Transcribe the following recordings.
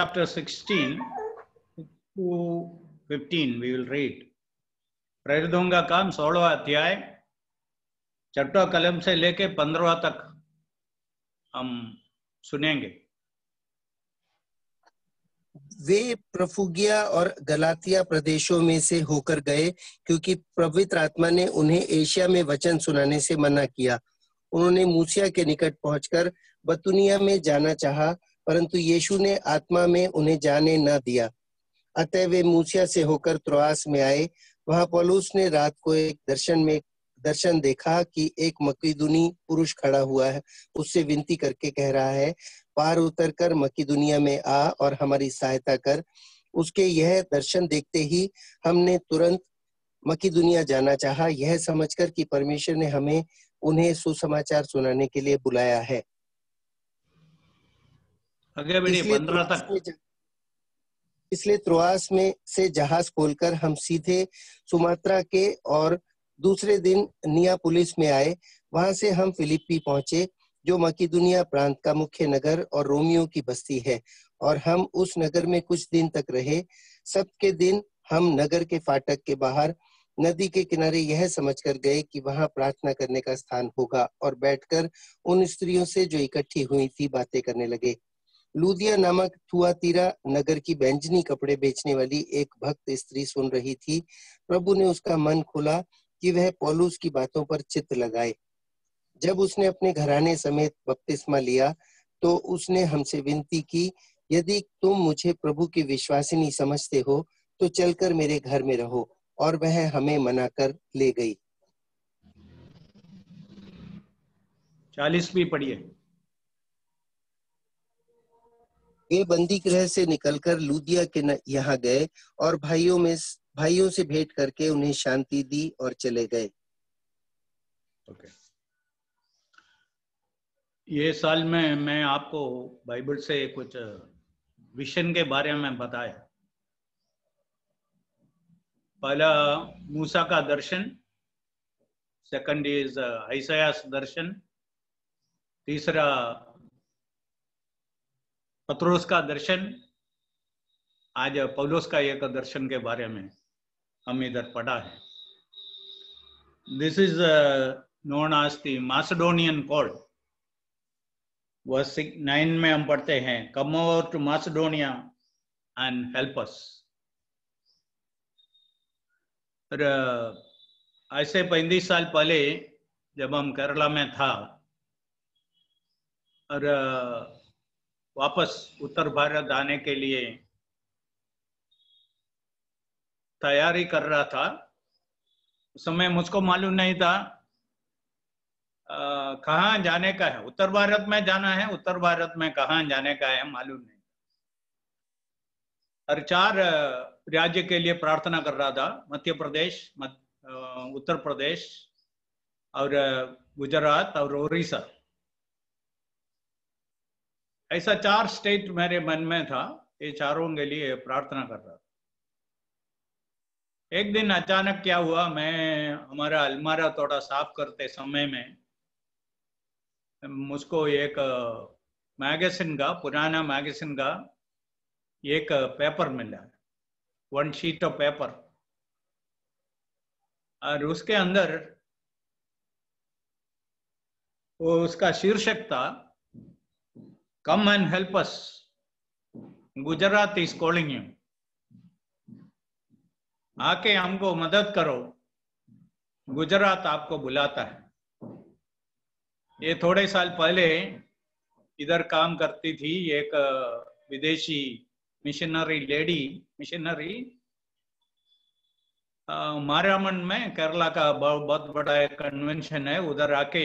chapter 16 to 15 we will read. का काम सोलवा अध्याय चट्टो कलम से लेके पंद्रवा तक हम सुनेंगे वे प्रफुगिया और गलातिया प्रदेशों में से होकर गए, क्योंकि पवित्र आत्मा ने उन्हें एशिया में वचन सुनाने से मना किया। उन्होंने मूसिया के निकट पहुंचकर बतुनिया में जाना चाहा परंतु यीशु ने आत्मा में उन्हें जाने न दिया। अतः वे मूसिया से होकर त्रोआस में आए। वहाँ पौलुस ने रात को एक दर्शन में, दर्शन देखा कि एक मकीदुनी पुरुष खड़ा हुआ है। उससे विनती करके कह रहा है, पार उतर कर मकी दुनिया में आ और हमारी सहायता कर। उसके यह दर्शन देखते ही हमने तुरंत मकी दुनिया जाना चाहा। यह समझकर कि परमेश्वर ने हमें उन्हें सुसमाचार सुनाने के लिए बुलाया है। आगे बढ़िए इसलिए पंद्रह तक इसलिए त्रोआस में से जहाज़ खोलकर हम सीधे सुमात्रा के और दूसरे दिन नियापुलिस में आए। वहाँ से हम फिलिप्पी पहुँचे जो मकीदुनिया प्रांत का मुख्य नगर और रोमियो की बस्ती है। और हम उस नगर में कुछ दिन तक रहे। सबके दिन हम नगर के फाटक के बाहर नदी के किनारे यह समझकर गए कि वहाँ प्रार्थना करने का स्थान होगा और बैठकर उन स्त्रियों से जो इकट्ठी हुई थी बातें करने लगे। लूदिया नामक थुआतीरा नगर की बैंजनी कपड़े बेचने वाली एक भक्त स्त्री सुन रही थी। प्रभु ने उसका मन खोला कि वह पौलुस की बातों पर चित्त लगाए। जब उसने अपने घराने समेत बपतिस्मा लिया तो उसने हमसे विनती की, यदि तुम मुझे प्रभु की विश्वासिनी समझते हो तो चलकर मेरे घर में रहो। और वह हमें मना कर ले गई। चालीसवीं पढ़िए। वे बंदी गृह से निकलकर लूदिया के यहाँ गए और भाइयों में भाइयों से भेंट करके उन्हें शांति दी और चले गए। ओके। ये साल में मैं आपको बाइबल से कुछ विशन के बारे में बताया। पहला, मूसा का दर्शन। सेकंड इज़ ऐसयास दर्शन। तीसरा पत्रोस का दर्शन आज पौलोस का एक दर्शन के बारे में हम इधर पढ़ा है this is as the Macedonian call. Verse six- nine में हम पढ़ते हैं come over to Macedonia and us. और ऐसे पैंतीस साल पहले जब हम केरला में था और अ, वापस उत्तर भारत आने के लिए तैयारी कर रहा था। उस समय मुझको मालूम नहीं था कहाँ जाने का है। उत्तर भारत में जाना है उत्तर भारत में कहाँ जाने का है मालूम नहीं और चार राज्य के लिए प्रार्थना कर रहा था। मध्य प्रदेश अ, उत्तर प्रदेश और गुजरात और उड़ीसा ऐसा चार स्टेट मेरे मन में था, ये चारों के लिए प्रार्थना कर रहा था। एक दिन अचानक क्या हुआ, मैं हमारा अलमारा थोड़ा साफ़ करते समय में, मुझको एक मैगजीन का, पुराना मैगजीन का एक पेपर मिला वन शीट ऑफ़ पेपर और उसके अंदर वो उसका शीर्षक था come and help us Gujarat is calling you आके हमको मदद करो। गुजरात आपको बुलाता है। ये थोड़े साल पहले इधर काम करती थी एक विदेशी मिशनरी लेडी मिशनरी मारामन में केरला का बहुत बड़ा एक कन्वेंशन है। उधर आके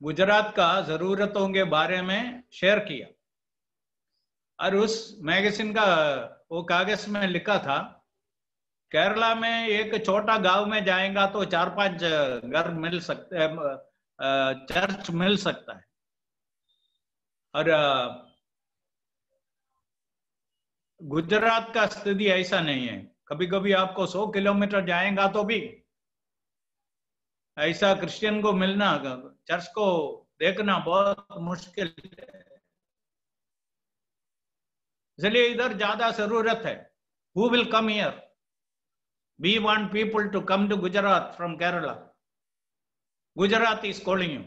गुजरात का जरूरतों के बारे में शेयर किया। और उस मैगजीन का, वो कागज़ में लिखा था, केरला में एक छोटा गाँव में जाएगा तो चार पाँच घर मिल सकते चर्च मिल सकता है। और गुजरात का स्थिति ऐसा नहीं है। कभी कभी आपको सौ किलोमीटर जाएगा तो भी ऐसा क्रिश्चियन को मिलना, चर्च को देखना बहुत मुश्किल है। इसलिए इधर ज़्यादा ज़रूरत है। Who will come here we want people to come to Gujarat from Kerala Gujarat is calling you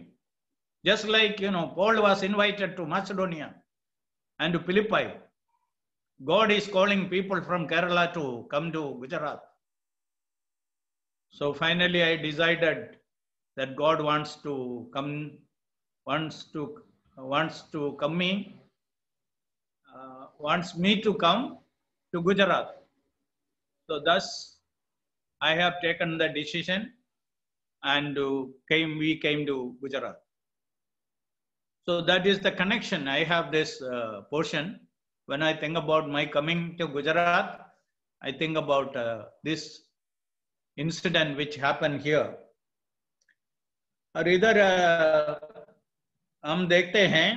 just like you know Paul was invited to Macedonia and Philippi God is calling people from Kerala to come to Gujarat so finally I decided that god wants to come wants to wants to come me uh, wants me to come to gujarat so thus i have taken the decision and uh, came we came to gujarat so that is the connection. I have this uh, portion. When I think about my coming to Gujarat, I think about uh, this incident which happened here. और इधर हम देखते हैं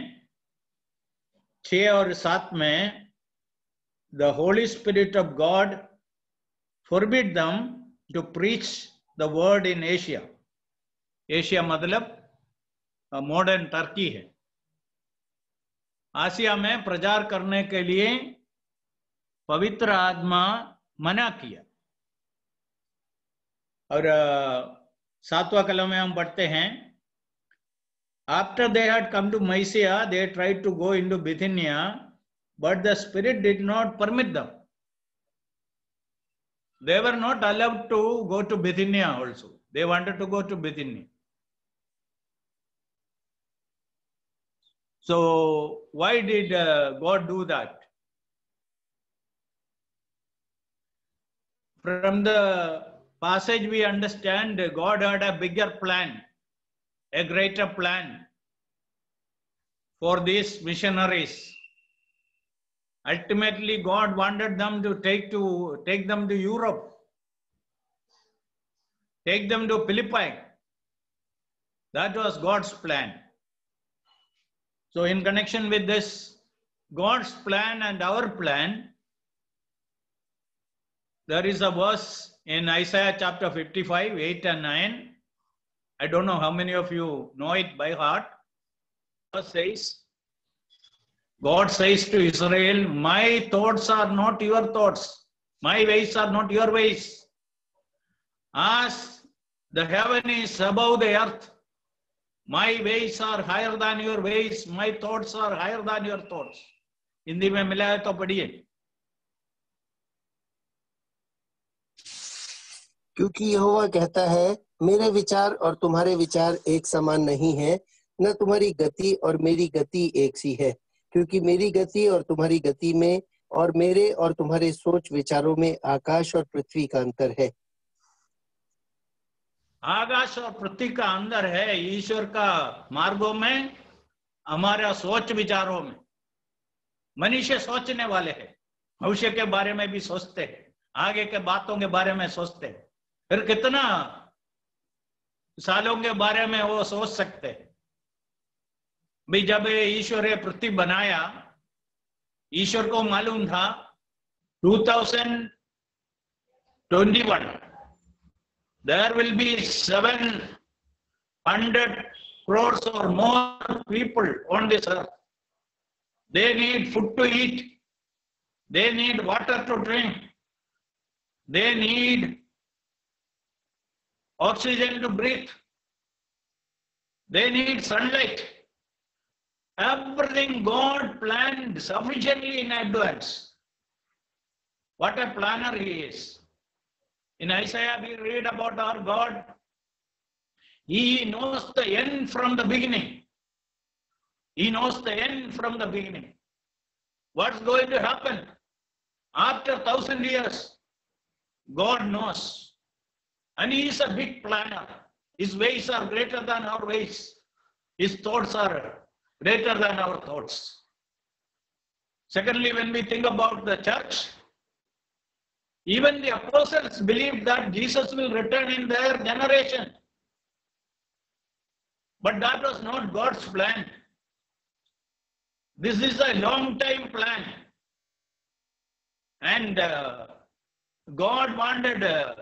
छ और सात में the Holy Spirit of God forbid them to preach the word in Asia Asia मतलब मॉडर्न टर्की है। आसिया में प्रचार करने के लिए पवित्र आत्मा मना किया। और सातवा कलम में हम पढ़ते हैं after they had come to Mysia they tried to go into Bithynia but the Spirit did not permit them they were not allowed to go to Bithynia also they wanted to go to Bithynia so why did uh, god do that? From the passage, we understand God had a bigger plan, a greater plan for these missionaries. Ultimately, God wanted them to take to take them to Europe, take them to Philippi. That was God's plan. So, in connection with this, God's plan and our plan, there is a verse in Isaiah chapter 55, 8 and 9. I don't know how many of you know it by heart. Verse says, God says to Israel, My thoughts are not your thoughts, my ways are not your ways. As the heaven is above the earth, my ways are higher than your ways my thoughts are higher than your thoughts Hindi में मिला है तो पढ़िए क्योंकि यहोवा कहता है, मेरे विचार और तुम्हारे विचार एक समान नहीं है, न तुम्हारी गति और मेरी गति एक सी है। क्योंकि मेरी गति और तुम्हारी गति में और मेरे और तुम्हारे सोच विचारों में आकाश और पृथ्वी का अंतर है। आकाश और पृथ्वी का अंदर है, ईश्वर का मार्गों में, हमारा सोच विचारों में। मनुष्य सोचने वाले हैं, भविष्य के बारे में भी सोचते हैं, आगे के बातों के बारे में सोचते हैं। फिर कितना सालों के बारे में वो सोच सकते? भी जब ईश्वर ये पृथ्वी बनाया, ईश्वर को मालूम था 2021 देर विल बी 700 क्रोर्स और more people on this earth they need food to eat they need water to drink they need oxygen to breathe. They need sunlight. Everything God planned sufficiently in advance. What a planner He is. In Isaiah, we read about our God. He knows the end from the beginning. He knows the end from the beginning. What's going to happen after thousand years? God knows. And He is a big planner. His ways are greater than our ways. His thoughts are greater than our thoughts. Secondly, when we think about the church, even the apostles believed that Jesus will return in their generation. But that was not God's plan. This is a long time plan. And uh, God wanted uh,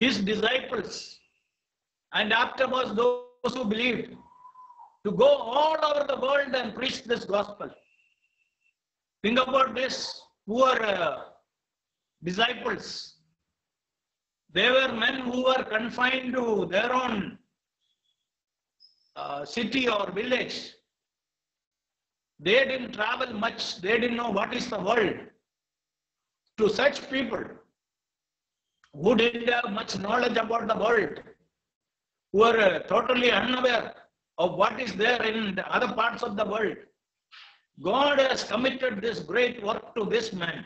his disciples and afterwards those who believed to go all over the world and preach this gospel. Think about this poor uh, disciples. They were men who were confined to their own uh, city or village. They didn't travel much. They didn't know what is the world. To such people who didn't have much knowledge about the world, who are uh, totally unaware of what is there in the other parts of the world, God has committed this great work to this man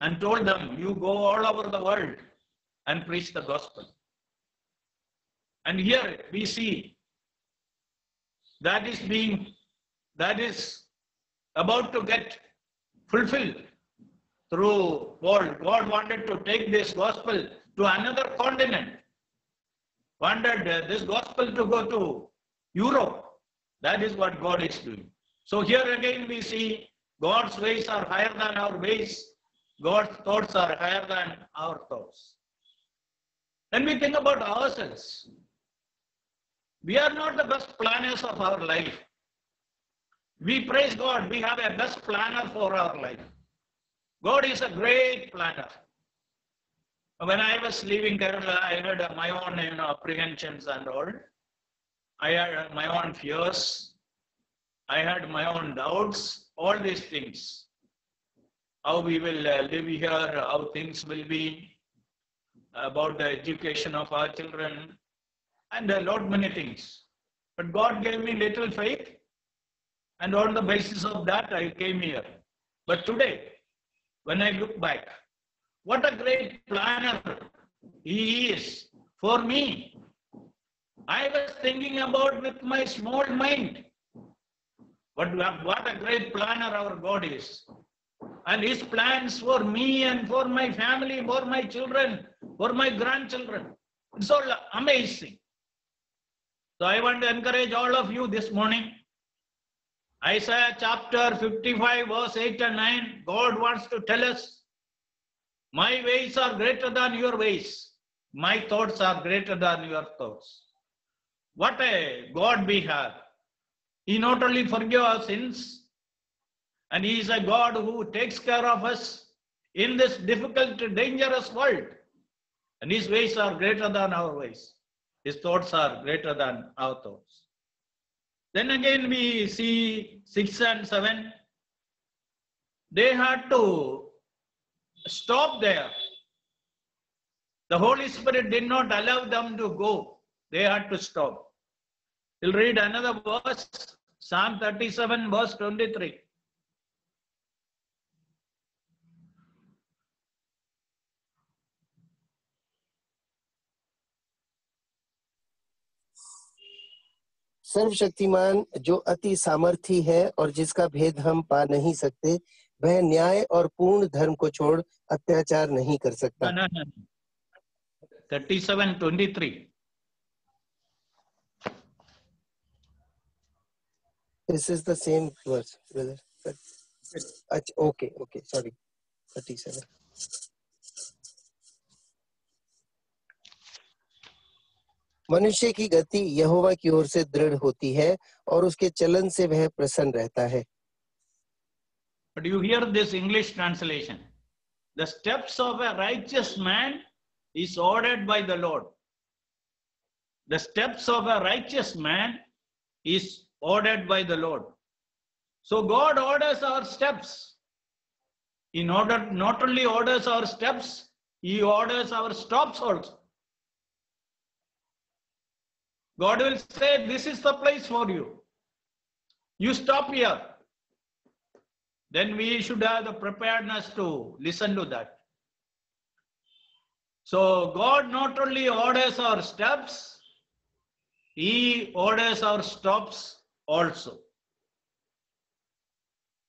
and told them, You go all over the world and preach the gospel. And here we see that is being, that is about to get fulfilled through Paul. God wanted to take this gospel to another continent, wanted uh, this gospel to go to Europe. That is what God is doing. So here again we see God's ways are higher than our ways. God's thoughts are higher than our thoughts. When we think about ourselves, we are not the best planners of our life. We praise God, we have a best planner for our life. God is a great planner. When I was leaving Kerala, I had my own you know, apprehensions and all. I had my own fears. I had my own doubts, all these things. How we will uh, live here, how things will be, about the education of our children, and a lot many things. But God gave me little faith, and on the basis of that, I came here. But today, when I look back, what a great planner He is for me. I was thinking about with my small mind. But what a great planner our God is. And his plans for me and for my family, for my children, for my grandchildren. It's all amazing. So I want to encourage all of you this morning. Isaiah chapter 55, verse 8 and 9, God wants to tell us, My ways are greater than your ways, my thoughts are greater than your thoughts. What a God we have. He not only forgives our sins, and He is a God who takes care of us in this difficult, dangerous world. And His ways are greater than our ways. His thoughts are greater than our thoughts. Then again, we see 6 and 7. They had to stop there. The Holy Spirit did not allow them to go, they had to stop. We'll read another verse Psalm 37, verse 23. सर्वशक्तिमान जो अति सामर्थी है और जिसका भेद हम पा नहीं सकते वह न्याय और पूर्ण धर्म को छोड़ अत्याचार नहीं कर सकता No, no, no. 37, 23. This is the same verse, brother. अच्छा, okay, okay, sorry. 37. मनुष्य की गति यहोवा की ओर से दृढ़ होती है और उसके चलन से वह प्रसन्न रहता है But you hear this English translation. The steps of a righteous man is ordered by the Lord. The steps of a righteous man is ordered by the Lord. So God orders our steps. In order, not only orders our steps, He orders our stops also. God will say, This is the place for you. You stop here. Then we should have the preparedness to listen to that. So God not only orders our steps, He orders our stops also.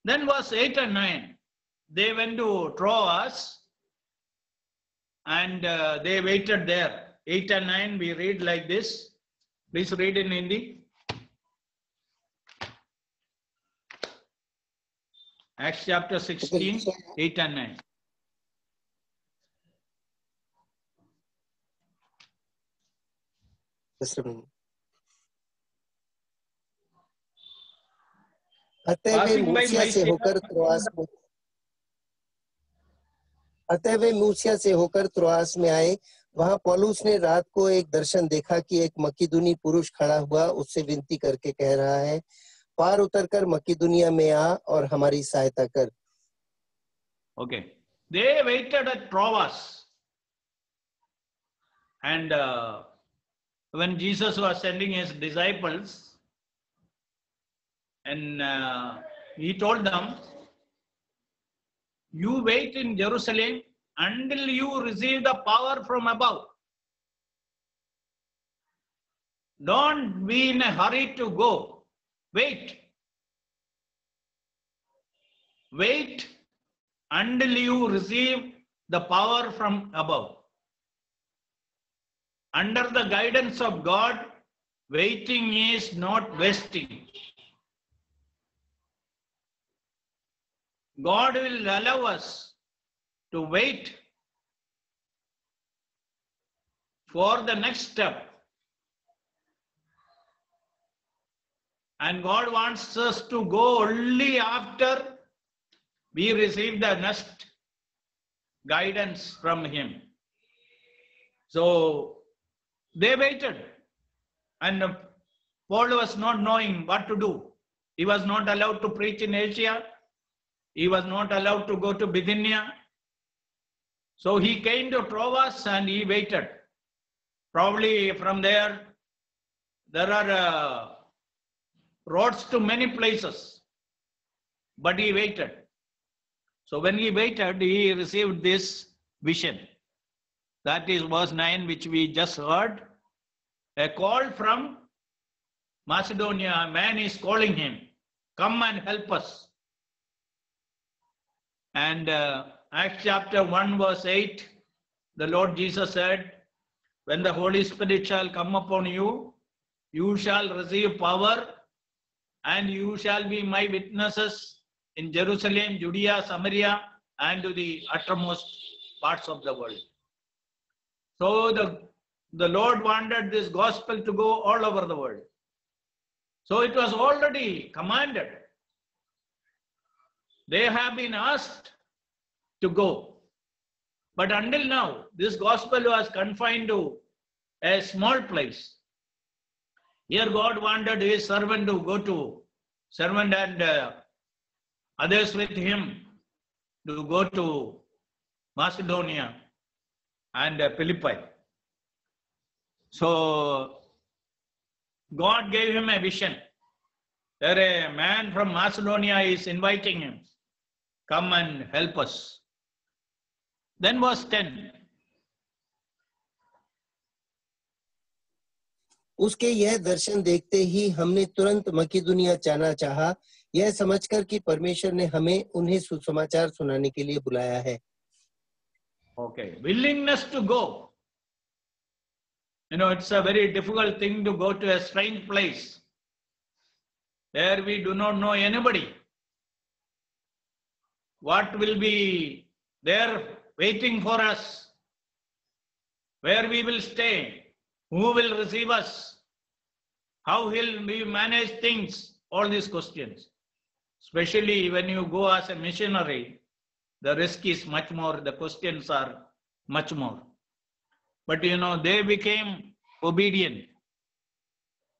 Then verse 8 and 9, they went to Troas and uh, they waited there. 8 and 9, we read like this. please read in hindi acts chapter 16 8 and 9 अतः वे मूसिया से होकर त्रवास से होकर त्रवास में आए वहाँ Paulus ने रात को एक दर्शन देखा कि एक मकीदुनी पुरुष खड़ा हुआ उससे विनती करके कह रहा है, पार उतर कर मक्की दुनिया में आ और हमारी सहायता कर। Okay they waited at Troas and when Jesus was sending his disciples and he told them you wait in Jerusalem until you receive the power from above. Don't be in a hurry to go. Wait. Wait until you receive the power from above. Under the guidance of God, waiting is not wasting. God will allow us to wait for the next step. And God wants us to go only after we receive the next guidance from Him. So they waited, and Paul was not knowing what to do. He was not allowed to preach in Asia, he was not allowed to go to Bithynia. So he came to Troas and he waited. Probably from there, there are uh, roads to many places, but he waited. So when he waited, he received this vision. That is verse 9, which we just heard. A call from Macedonia. A man is calling him, Come and help us. And uh, Acts chapter 1, verse 8, the Lord Jesus said, When the Holy Spirit shall come upon you, you shall receive power, and you shall be my witnesses in Jerusalem, Judea, Samaria, and to the uttermost parts of the world. So the, the Lord wanted this gospel to go all over the world. So it was already commanded. They have been asked to go. But until now, this gospel was confined to a small place. Here, God wanted his servant to go to, servant and uh, others with him to go to Macedonia and uh, Philippi. So, God gave him a vision. There, a man from Macedonia is inviting him, come and help us. then verse ten. उसके यह दर्शन देखते ही हमने तुरंत मकी दुनिया जाना चाहा। यह समझकर कि परमेश्वर ने हमें उन्हें सुसमाचार सुनाने के लिए बुलाया है। Okay willingness to go you know it's a very difficult thing to go to a strange place there we do not know anybody what will be there waiting for us? Where we will stay? Who will receive us? How will we manage things? All these questions. Especially when you go as a missionary, the risk is much more, the questions are much more. But you know, they became obedient.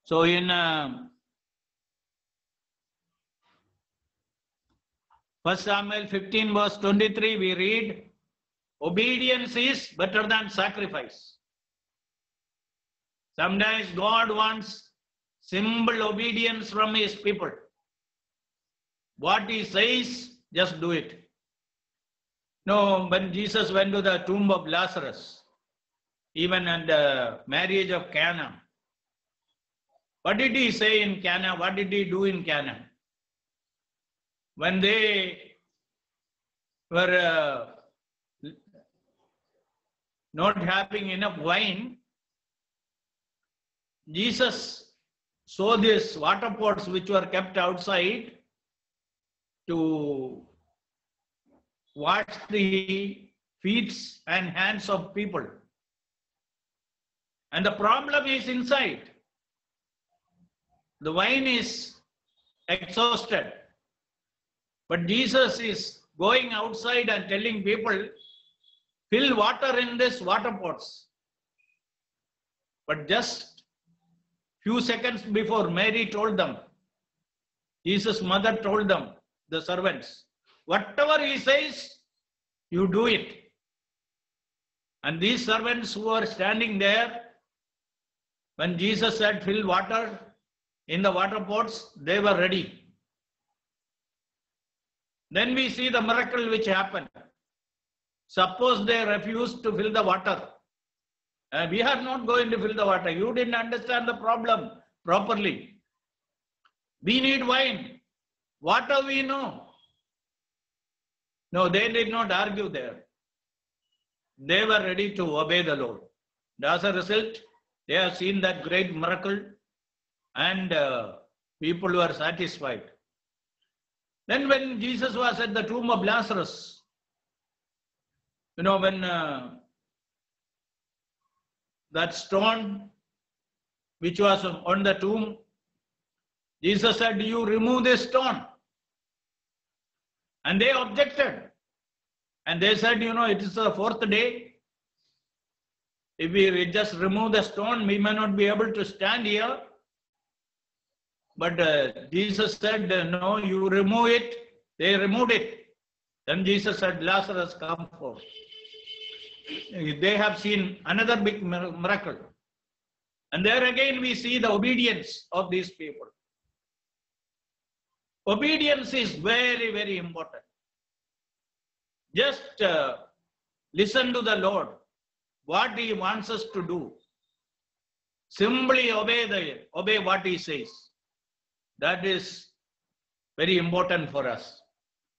So in uh, First Samuel 15 verse 23, we read, obedience is better than sacrifice. Sometimes God wants simple obedience from his people. What he says, just do it. No, when Jesus went to the tomb of Lazarus, even at the marriage of Cana, what did he say in Cana? What did he do in Cana? When they were uh, not having enough wine, Jesus saw these water pots which were kept outside to wash the feet and hands of people. And the problem is inside. The wine is exhausted. But Jesus is going outside and telling people, fill water in this water pots. But just few seconds before, Mary told them, Jesus' mother told them, the servants, whatever he says, you do it. And these servants who were standing there, when Jesus said, fill water in the water pots, they were ready. Then we see the miracle which happened. Suppose they refused to fill the water. Uh, we are not going to fill the water. You didn't understand the problem properly. We need wine. Water we know. No, they did not argue there. They were ready to obey the Lord. As a result, they have seen that great miracle and uh, people were satisfied. Then, when Jesus was at the tomb of Lazarus, you know, when uh, that stone which was on the tomb, Jesus said, You remove this stone. And they objected. And they said, You know, it is the fourth day. If we just remove the stone, we may not be able to stand here. But uh, Jesus said, No, you remove it. They removed it. Then Jesus said, Lazarus, come forth. They have seen another big miracle. And there again, we see the obedience of these people. Obedience is very, very important. Just uh, listen to the Lord, what He wants us to do. Simply obey the obey what He says. That is very important for us.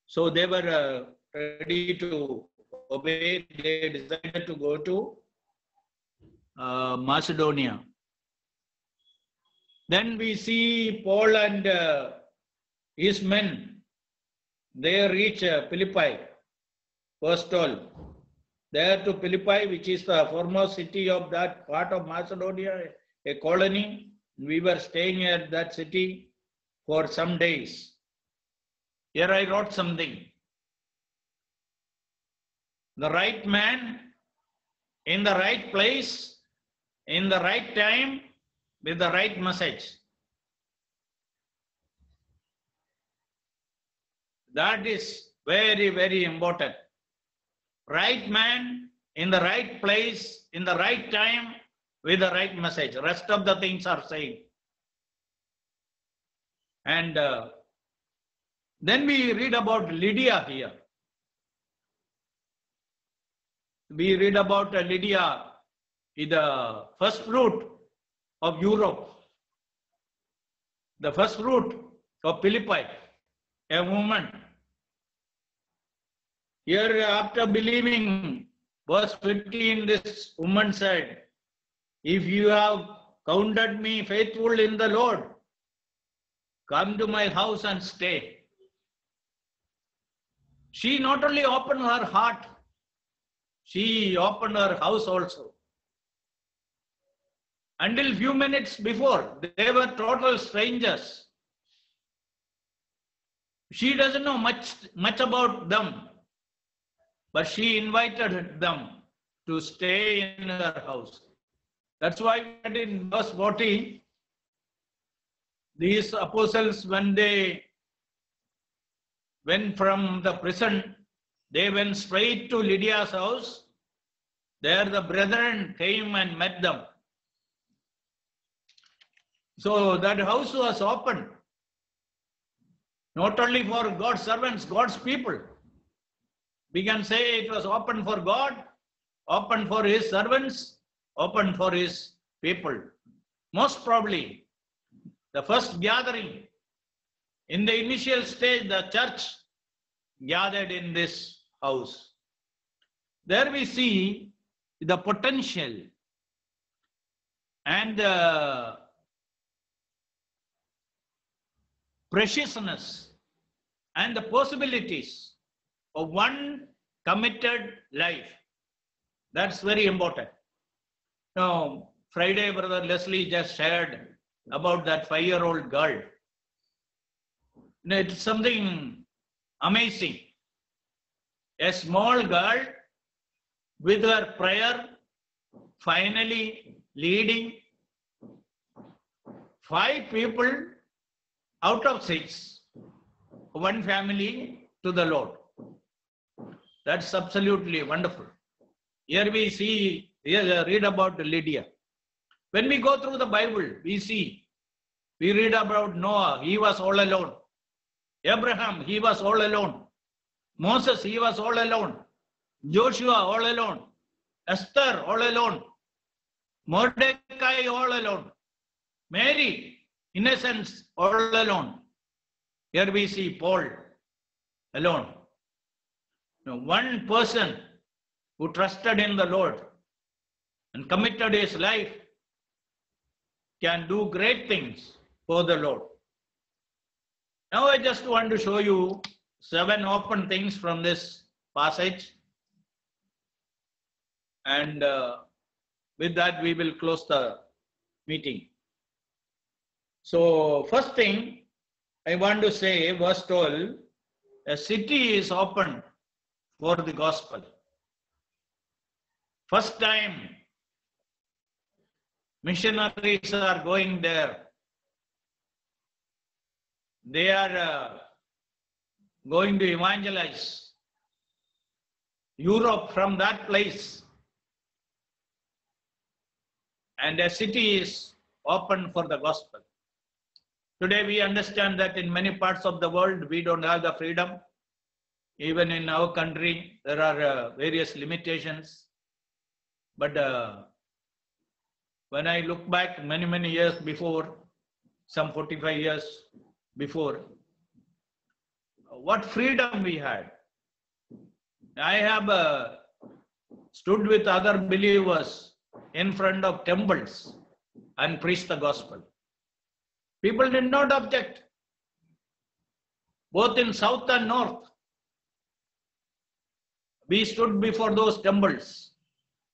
So they were uh, ready to obey. They decided to go to uh, Macedonia. Then we see Paul and uh, his men. They reach uh, Philippi, verse 12. There to Philippi, which is the former city of that part of Macedonia, a colony. We were staying at that city for some days. Here I wrote something. The right man in the right place, in the right time, with the right message. That is very, very important. Right man in the right place, in the right time, with the right message. Rest of the things are saying. And uh, then we read about Lydia here. We read about uh, Lydia, the first fruit of Europe, the first fruit of Philippi, a woman. Here, after believing, verse 15, this woman said, If you have counted me faithful in the Lord, come to my house and stay. She not only opened her heart, she opened her house also. Until few minutes before, they were total strangers. She doesn't know much, much about them, but she invited them to stay in her house. That's why in verse 40, these apostles, when they went from the prison, they went straight to Lydia's house. There the brethren came and met them. So that house was open, not only for God's servants, God's people. We can say it was open for God, open for His servants, open for His people. Most probably, the first gathering in the initial stage, the church gathered in this house. There we see the potential and the preciousness and the possibilities of one committed life. That's very important. Now, Friday, Brother Leslie just shared about that five year old girl. It's something Amazing. A small girl with her prayer finally leading five people out of six, one family to the Lord. That's absolutely wonderful. Here we see, here uh, read about Lydia. When we go through the Bible, we see, we read about Noah, he was all alone. Abraham, he was all alone. Moses, he was all alone. Joshua, all alone. Esther, all alone. Mordecai, all alone. Mary, innocence, all alone. Here we see Paul, alone. Now, one person who trusted in the Lord and committed his life can do great things for the Lord. Now, I just want to show you seven open things from this passage. And uh, with that, we will close the meeting. So, first thing I want to say, verse 12, a city is open for the gospel. First time missionaries are going there. They are uh, going to evangelize Europe from that place. And a city is open for the gospel. Today we understand that in many parts of the world we don't have the freedom. Even in our country, there are uh, various limitations. But uh, when I look back many, many years before, some 45 years before, what freedom we had. I have uh, stood with other believers in front of temples and preached the gospel. People did not object, both in south and north. We stood before those temples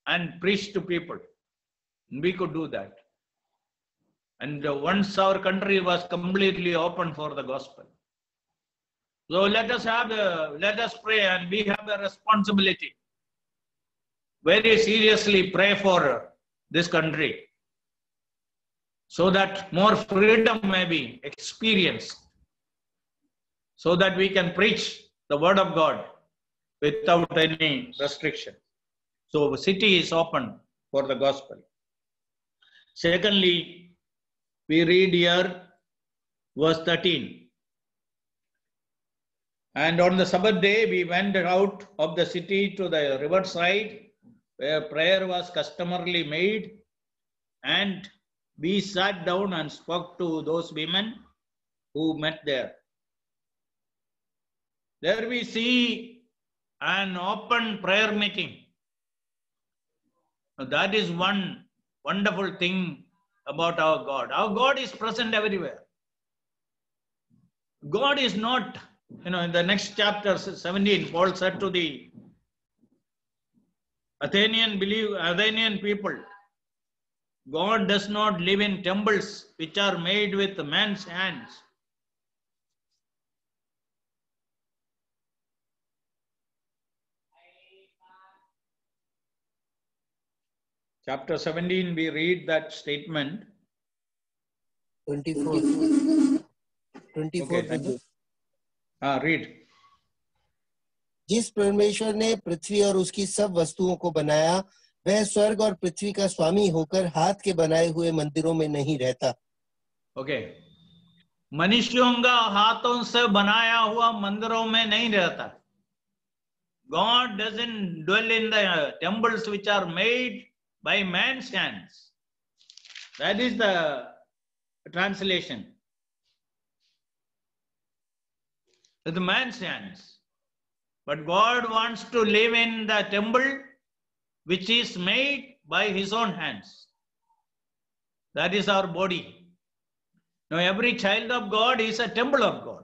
and preached to people. We could do that. And uh, once our country was completely open for the gospel. So let us have the, let us pray and we have a responsibility. Very seriously pray for this country so that more freedom may be experienced so that we can preach the word of God without any restriction. So the city is open for the gospel. Secondly, we read here verse 13. And on the Sabbath day, we went out of the city to the riverside where prayer was customarily made, and we sat down and spoke to those women who met there. There we see an open prayer meeting. Now, that is one wonderful thing about our God. Our God is present everywhere. God is not, you know, in the next chapter 17, Paul said to the Athenian believe Athenian people, God does not live in temples which are made with man's hands. Chapter 17, we read that statement. 24 24 Okay, you. Ah, जिस परमेश्वर ने पृथ्वी और उसकी सब वस्तुओं को बनाया वह स्वर्ग और पृथ्वी का स्वामी होकर हाथ के बनाए हुए मंदिरों में नहीं रहता ओके मनुष्यों का हाथों से बनाया हुआ मंदिरों में नहीं रहता God doesn't dwell in the temples which are made by man's hands. That is the translation. With man's hands. But God wants to live in the temple which is made by his own hands. That is our body. Now, every child of God is a temple of God.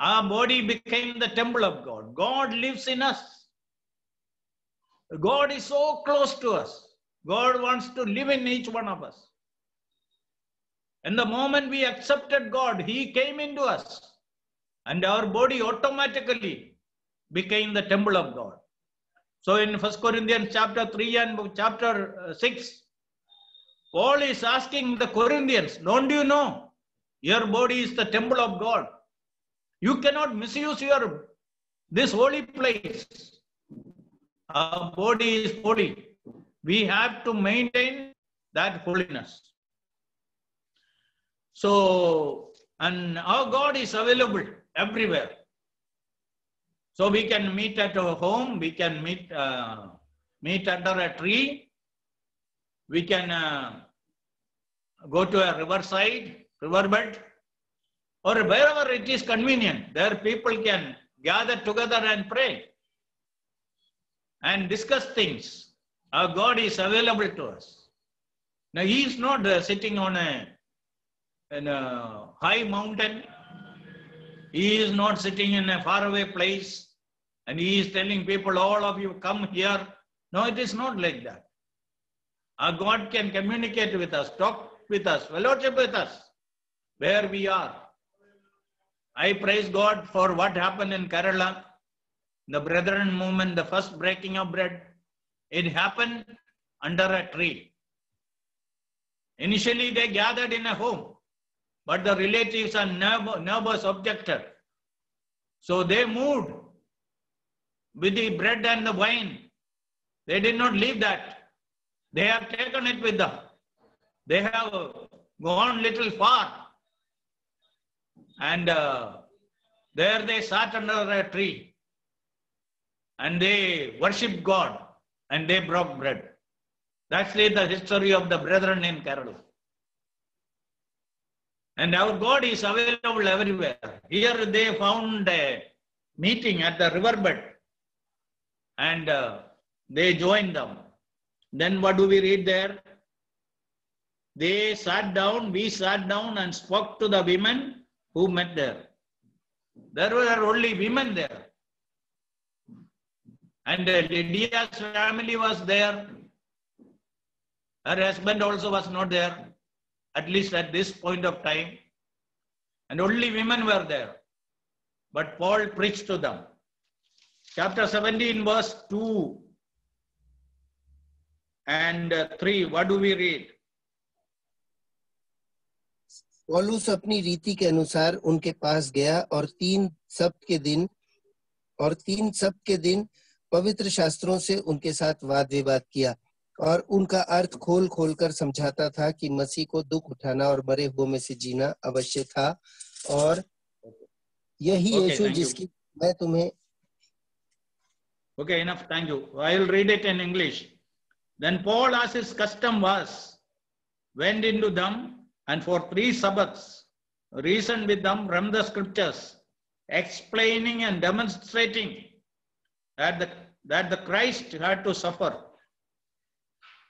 Our body became the temple of God. God lives in us. God is so close to us. God wants to live in each one of us. And the moment we accepted God, He came into us. And our body automatically became the temple of God. So in First Corinthians chapter 3 and chapter uh, 6, Paul is asking the Corinthians, don't you know your body is the temple of God? You cannot misuse your this holy place. Our body is holy. We have to maintain that holiness. So, and our God is available everywhere. So we can meet at our home, we can meet uh, meet under a tree, we can uh, go to a riverside, riverbed, or wherever it is convenient. There people can gather together and pray and discuss things. Our God is available to us. Now He is not uh, sitting on a, a high mountain. He is not sitting in a faraway place and He is telling people, all of you come here. No, it is not like that. Our God can communicate with us, talk with us, fellowship with us where we are. I praise God for what happened in Kerala, the Brethren movement, the first breaking of bread. It happened under a tree. Initially, they gathered in a home, but the relatives and neighbor- neighbors objected. So they moved with the bread and the wine. They did not leave that. They have taken it with them. They have gone little far. And uh, there they sat under a tree. And they worshipped God. And they broke bread. That's the history of the brethren in Kerala. And our God is available everywhere. Here they found a meeting at the riverbed and uh, they joined them. Then what do we read there? They sat down, we sat down and spoke to the women who met there. There were only women there. And uh, Lydia's family was there. Her husband also was not there, at least at this point of time. And only women were there. But Paul preached to them. Chapter 17, verse 2 and uh, 3. What do we read? पौलुस अपनी रीति के अनुसार उनके पास गया और तीन सप्त के दिन और तीन सप्त के दिन पवित्र शास्त्रों से उनके साथ वाद विवाद किया और उनका अर्थ खोल खोल कर समझाता था कि मसीह को दुख उठाना और बड़े हुए में से जीना अवश्य था। और यही यीशु okay, जिसकी you. मैं तुम्हें okay enough thank you I will read it in English then Paul as his custom was went into them and for three Sabbaths reason with them from the Scriptures explaining and demonstrating that the that the Christ had to suffer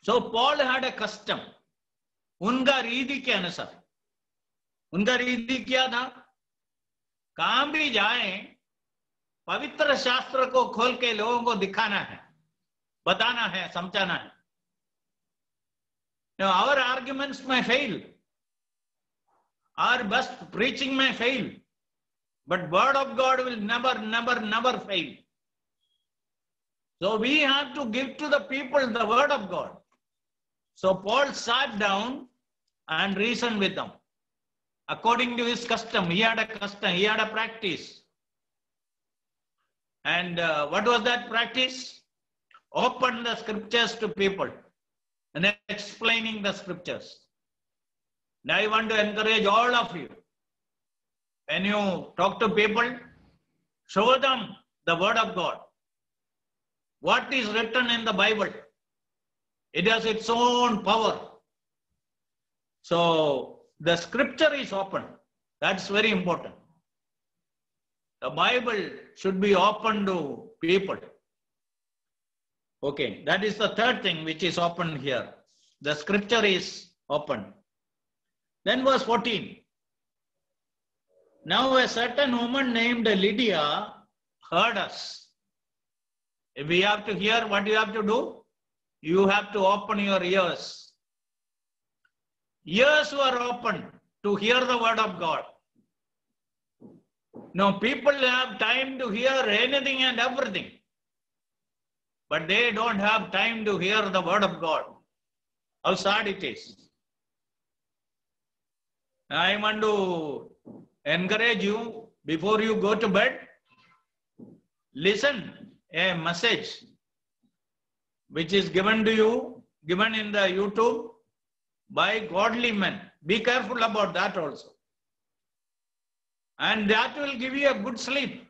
so Paul had a custom उनका रीति के अनुसार उनका रीति क्या था? काम भी जाए, पवित्र शास्त्र को खोल के लोगों को दिखाना है, बताना है, समझाना है। आवर आर्ग्यूमेंट्स में फेल आवर बस प्रीचिंग में fail but word of God will never never never fail so we have to give to the people the word of God So Paul sat down and reasoned with them. According to his custom, he had a custom, he had a practice. And uh, what was that practice? Open the scriptures to people and explaining the scriptures. Now I want to encourage all of you. When you talk to people, show them the word of God. What is written in the Bible? It has its own power. So the scripture is open. That's very important. The Bible should be open to people. Okay, that is the third thing which is open here. The scripture is open. Then verse 14. Now a certain woman named Lydia heard us. If we have to hear, what you have to do? You have to open your ears. Ears were open to hear the word of God. Now, people have time to hear anything and everything. But they don't have time to hear the word of God. How sad it is. I want to encourage you before you go to bed, listen a message which is given to you, given in the YouTube by godly men. Be careful about that also. And that will give you a good sleep.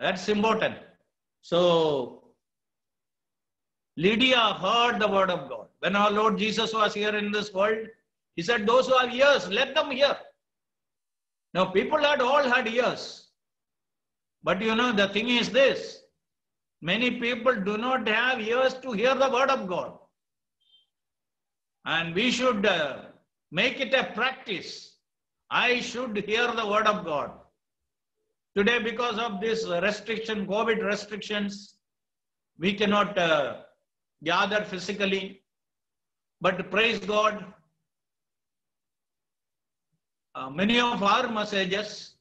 That's important. So, Lydia heard the word of God. When our Lord Jesus was here in this world, he said, Those who have ears, let them hear. Now, people had all had ears. But you know, the thing is this many people do not have ears to hear the word of God. And we should uh, make it a practice. I should hear the word of God. Today, because of this restriction, COVID restrictions, we cannot uh, gather physically. But praise God, uh, many of our messages,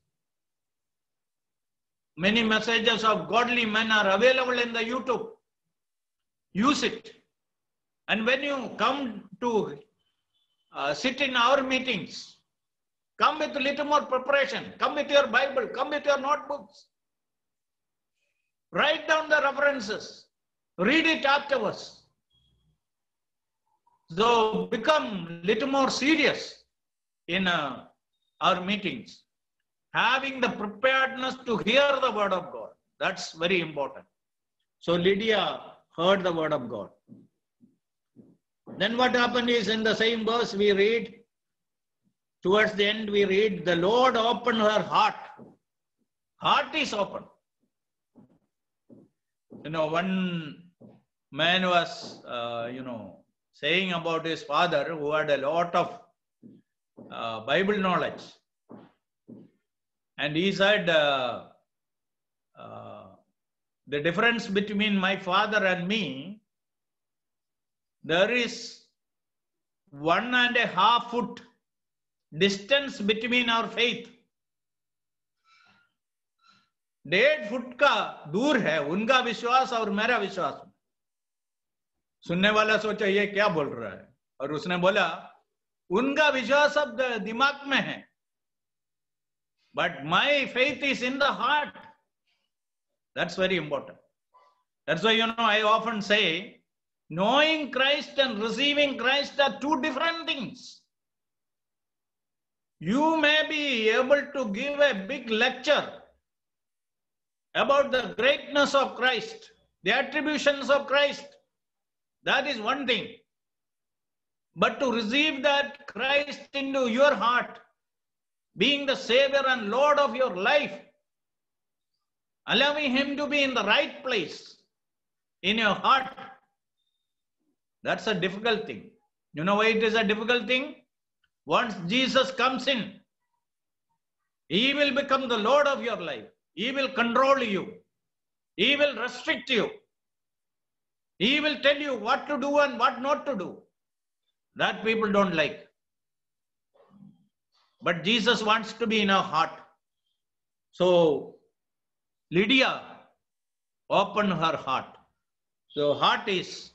many messages of godly men are available in the YouTube. Use it. And when you come to uh, sit in our meetings, come with a little more preparation. Come with your Bible. Come with your notebooks. Write down the references. Read it afterwards. So become a little more serious in uh, our meetings. Having the preparedness to hear the word of God. That's very important. So Lydia heard the word of God. Then what happened is in the same verse we read, towards the end we read, the Lord opened her heart. Heart is open. You know, one man was, uh, you know, saying about his father who had a lot of uh, Bible knowledge. And he said, uh, uh, the difference between my father and me, there is one and a half foot distance between our faith. डेढ़ foot का दूर है उनका विश्वास और मेरा विश्वास सुनने वाला सोचा ये क्या बोल रहा है और उसने बोला उनका विश्वास अब दिमाग में है But my faith is in the heart. That's very important. That's why, you know, I often say knowing Christ and receiving Christ are two different things. You may be able to give a big lecture about the greatness of Christ, the attributions of Christ. That is one thing. But to receive that Christ into your heart being the Savior and Lord of your life, allowing Him to be in the right place in your heart, that's a difficult thing. You know why it is a difficult thing? Once Jesus comes in, He will become the Lord of your life. He will control you. He will restrict you. He will tell you what to do and what not to do. That people don't like. But Jesus wants to be in our heart. So, Lydia opened her heart. So, heart is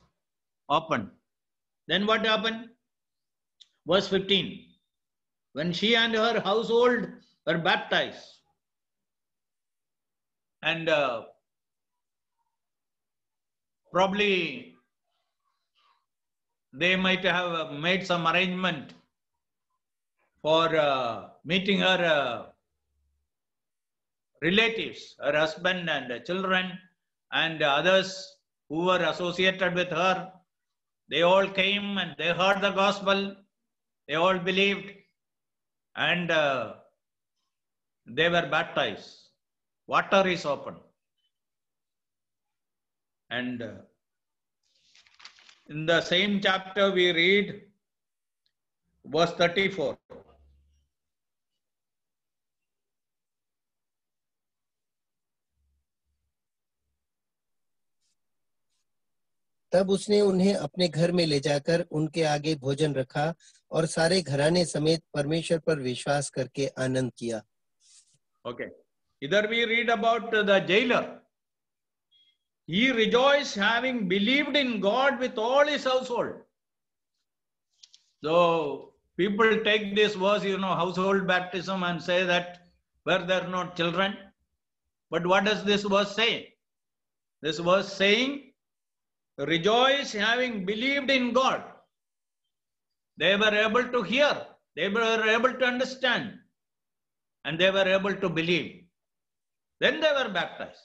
open. Then what happened? Verse 15. When she and her household were baptized, and uh, probably they might have made some arrangement for uh, meeting her uh, relatives, her husband and children, and others who were associated with her they all came and they heard the gospel. They all believed and uh, they were baptized. Water is open. And uh, in the same chapter, we read verse 34. तब उसने उन्हें अपने घर में ले जाकर उनके आगे भोजन रखा और सारे घराने समेत परमेश्वर पर विश्वास करके आनंद किया। ओके इधर we read about the jailer he rejoice having believed in God with all his household so people take this verse you know household baptism and say that were there not children but what does this verse say this verse saying rejoice having believed in God. They were able to hear, they were able to understand, and they were able to believe. Then they were baptized.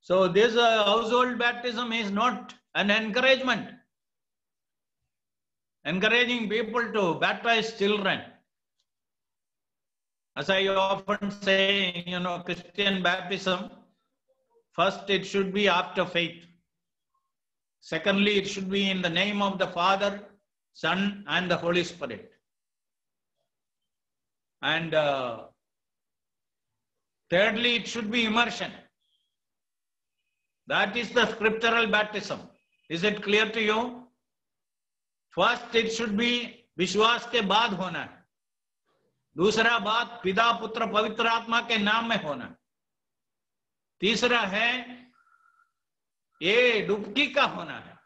So this uh, household baptism is not an encouragement. Encouraging people to baptize children. As I often say, you know, Christian baptism, first it should be after faith. Secondly, it should be in the name of the Father, Son, and the Holy Spirit. And uh, thirdly, it should be immersion. That is the scriptural baptism. Is it clear to you? First it should be विश्वास के बाद होना है दूसरा बात पिता पुत्र पवित्र आत्मा के नाम में होना तीसरा है, ये डुबकी का होना है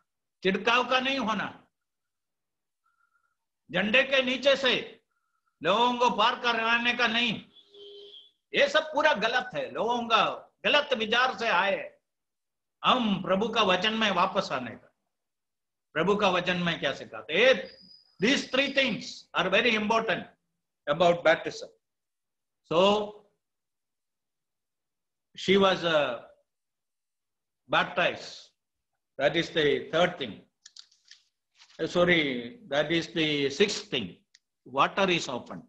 चिड़काव का नहीं होना। झंडे के नीचे से लोगों को पार करवाने का नहीं। ये सब पूरा गलत है, लोगों का गलत विचार से आए हम प्रभु का वचन में वापस आने का। प्रभु का वचन में क्या सिखाते these three things are very important about baptism so she was uh, baptized. That is the third thing. Uh, sorry that is the sixth thing. Water is open.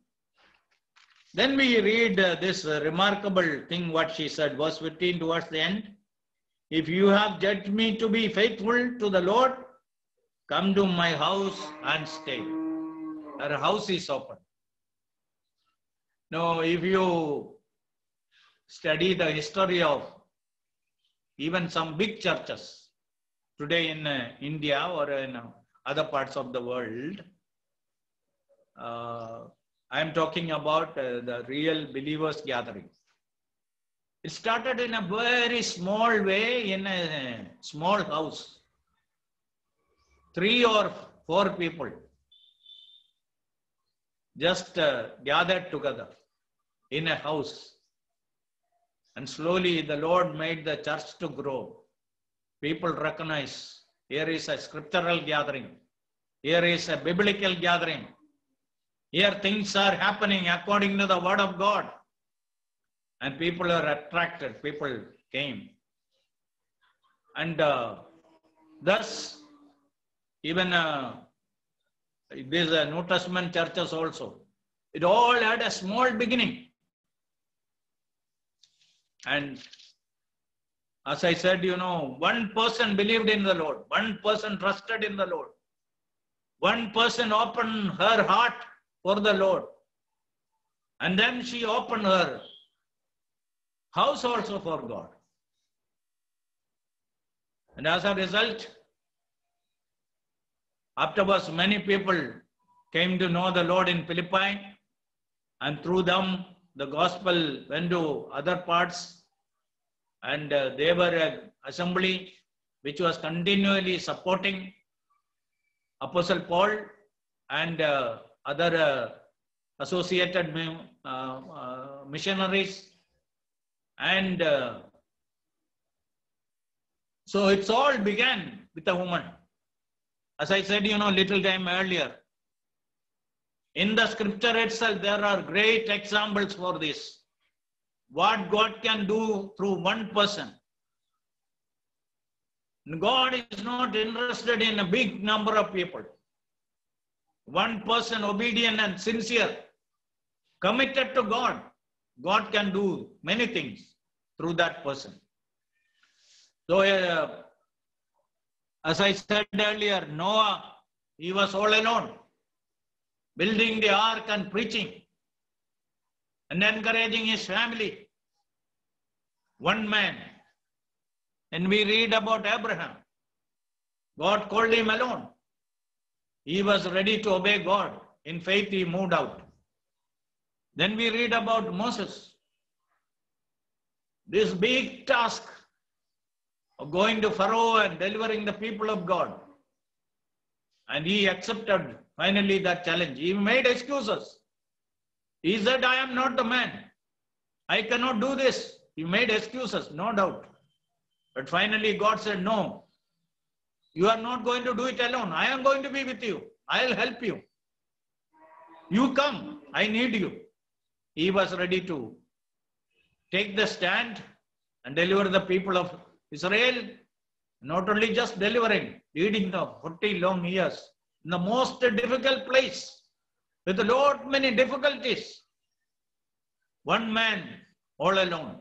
Then we read uh, this remarkable thing what she said verse 15 towards the end. If you have judged me to be faithful to the lord come to my house and stay. Her house is open. Now if you study the history of even some big churches today in uh, India or in uh, other parts of the world. Uh, I am talking about uh, the real believers gathering. It started in a very small way in a small house. Three or four people just uh, gathered together in a house and slowly the Lord made the church to grow. People recognize here is a scriptural gathering. Here is a biblical gathering. Here things are happening according to the word of God. And people are attracted. People came. And uh, thus, even uh, these uh, New Testament churches also, it all had a small beginning. And as I said, you know, one person believed in the Lord, one person trusted in the Lord, one person opened her heart for the Lord. And then she opened her house also for God. And as a result, afterwards, many people came to know the Lord in Philippi, and through them, the gospel went to other parts and uh, they were an assembly which was continually supporting apostle paul and uh, other uh, associated uh, uh, missionaries and uh, so it's all began with a woman. As i said you know little time earlier in the scripture itself there are great examples for this what God can do through one person. God is not interested in a big number of people. One person obedient and sincere, committed to God, God can do many things through that person. So, uh, as I said earlier, Noah, he was all alone, building the ark and preaching and encouraging his family. One man. And we read about Abraham. God called him alone. He was ready to obey God. In faith, he moved out. Then we read about Moses. This big task of going to Pharaoh and delivering the people of God. And he accepted finally that challenge. He made excuses. He said, I am not the man. I cannot do this. He made excuses, no doubt. But finally, God said, No, you are not going to do it alone. I am going to be with you. I'll help you. You come. I need you. He was ready to take the stand and deliver the people of Israel. Not only just delivering, leading the 40 long years in the most difficult place with a lot many difficulties. One man all alone.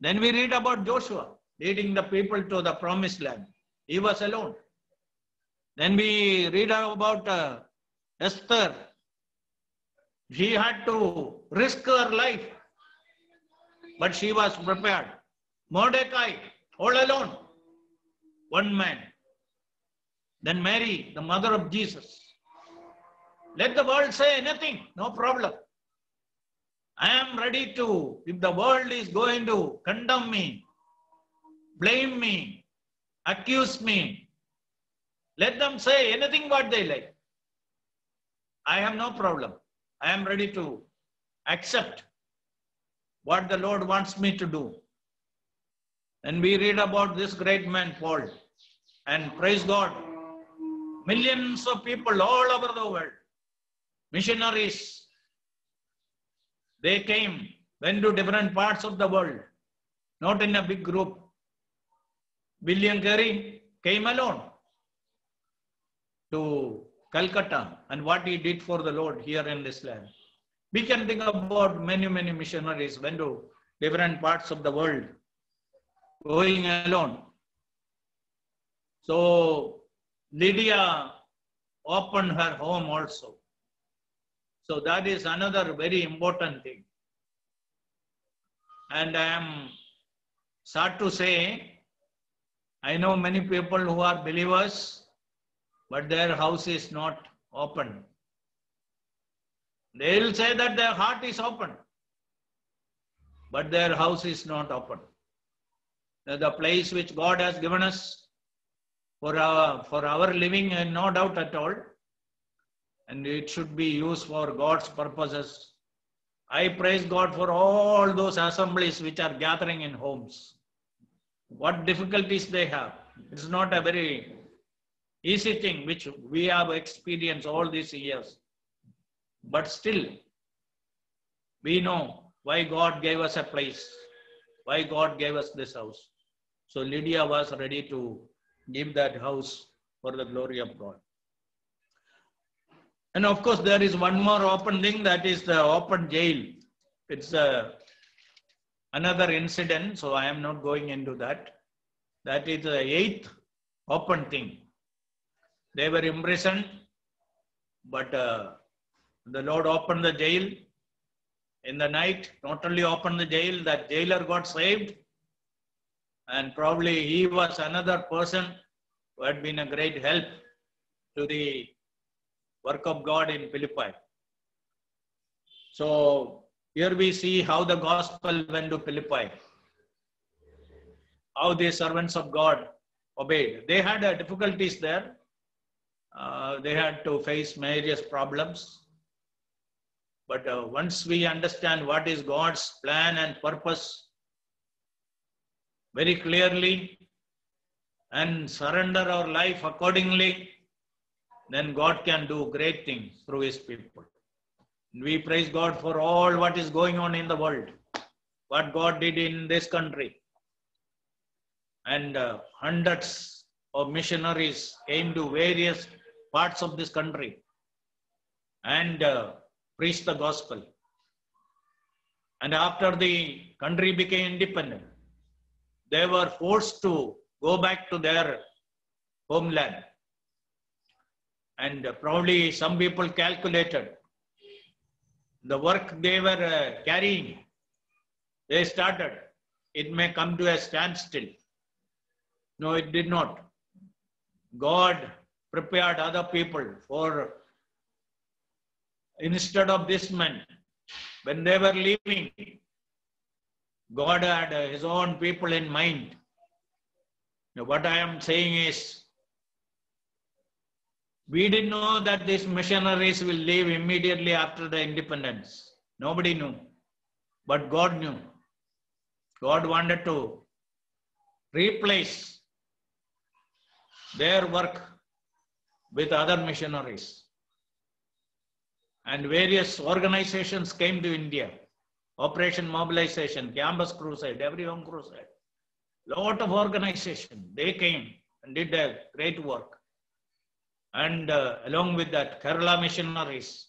Then we read about Joshua leading the people to the promised land. He was alone. Then we read about uh, Esther. She had to risk her life, but she was prepared. Mordecai, all alone, one man. Then Mary, the mother of Jesus. Let the world say anything, no problem. I am ready to, if the world is going to condemn me, blame me, accuse me, let them say anything what they like. I have no problem. I am ready to accept what the Lord wants me to do. And we read about this great man, Paul. And praise God, millions of people all over the world, missionaries, they came, went to different parts of the world, not in a big group. William Carey came alone to Calcutta and what he did for the Lord here in this land. We can think about many, many missionaries went to different parts of the world going alone. So Lydia opened her home also. So that is another very important thing. And I am sad to say, I know many people who are believers, but their house is not open. They will say that their heart is open, but their house is not open. The place which God has given us for our, for our living, and no doubt at all, and it should be used for God's purposes. I praise God for all those assemblies which are gathering in homes. What difficulties they have. It's not a very easy thing which we have experienced all these years. But still, we know why God gave us a place, why God gave us this house. So Lydia was ready to give that house for the glory of God. And of course, there is one more open thing that is the open jail. It's a, another incident, so I am not going into that. That is the eighth open thing. They were imprisoned, but uh, the Lord opened the jail in the night. Not only opened the jail, that jailer got saved, and probably he was another person who had been a great help to the work of God in Philippi. So here we see how the gospel went to Philippi, how the servants of God obeyed. They had uh, difficulties there. Uh, they had to face various problems. But uh, once we understand what is God's plan and purpose very clearly and surrender our life accordingly, then God can do great things through his people. We praise God for all what is going on in the world, what God did in this country. And uh, hundreds of missionaries came to various parts of this country and uh, preached the gospel. And after the country became independent, they were forced to go back to their homeland and probably some people calculated the work they were uh, carrying. They started. It may come to a standstill. No, it did not. God prepared other people for, instead of this man, when they were leaving, God had uh, his own people in mind. Now, what I am saying is, we didn't know that these missionaries will leave immediately after the independence. Nobody knew. But God knew. God wanted to replace their work with other missionaries. And various organizations came to India. Operation Mobilization, Campus Crusade, Every Home Crusade. Lot of organization. They came and did a great work. And uh, along with that, Kerala missionaries.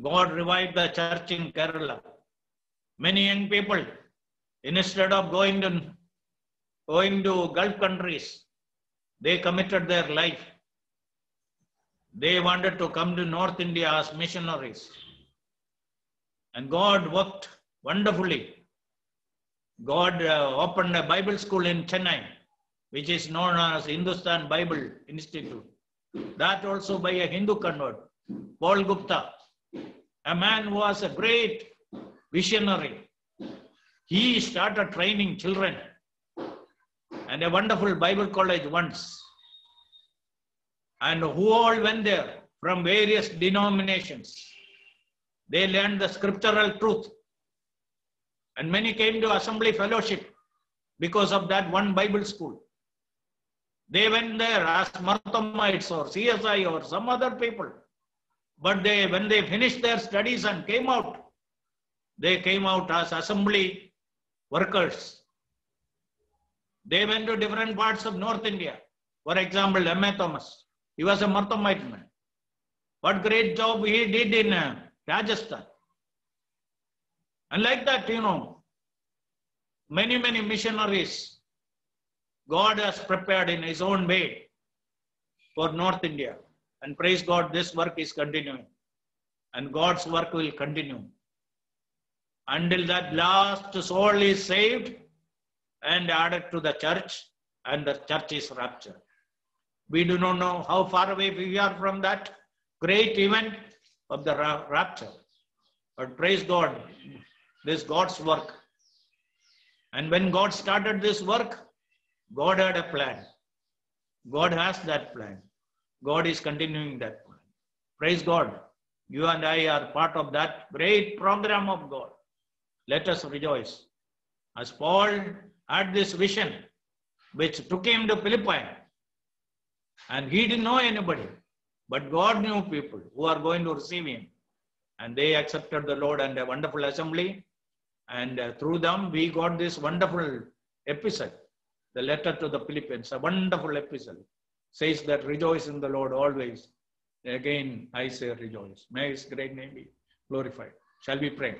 God revived the church in Kerala. Many young people, instead of going to going to Gulf countries, they committed their life. They wanted to come to North India as missionaries. And God worked wonderfully. God uh, opened a Bible school in Chennai, which is known as Hindustan Bible Institute. That also by a Hindu convert, Paul Gupta, a man who was a great visionary. He started training children and a wonderful Bible college once. And who all went there from various denominations. They learned the scriptural truth. And many came to assembly fellowship because of that one Bible school. They went there as Marthamites or CSI or some other people. But they, when they finished their studies and came out, they came out as assembly workers. They went to different parts of North India. For example, M.A. Thomas. He was a Marthamite man. What great job he did in uh, Rajasthan. And like that, you know, many, many missionaries God has prepared in His own way for North India. And praise God, this work is continuing. And God's work will continue until that last soul is saved and added to the church, and the church is raptured. We do not know how far away we are from that great event of the rapture. But praise God, this God's work. And when God started this work, God had a plan. God has that plan. God is continuing that plan. Praise God. You and I are part of that great program of God. Let us rejoice. As Paul had this vision, which took him to Philippi, and he didn't know anybody, but God knew people who are going to receive him. And they accepted the Lord and a wonderful assembly. And uh, through them, we got this wonderful epistle, the letter to the Philippians, a wonderful epistle. Says that rejoice in the Lord always. Again, I say rejoice. May his great name be glorified. Shall we pray?